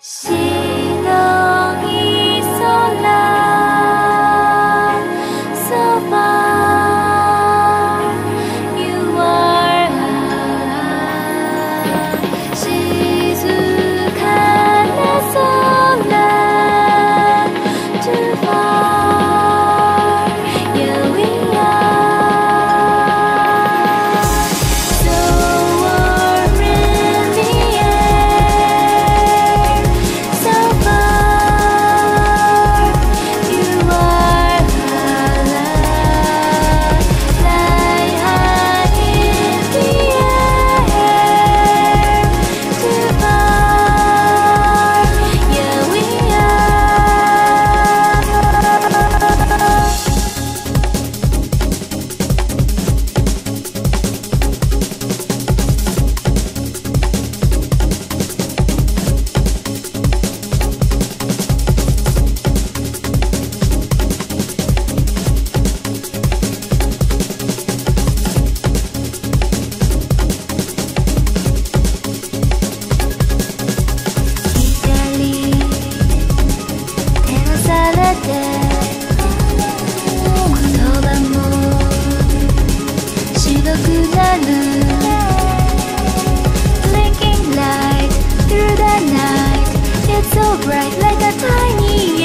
Sim. Bright like a tiny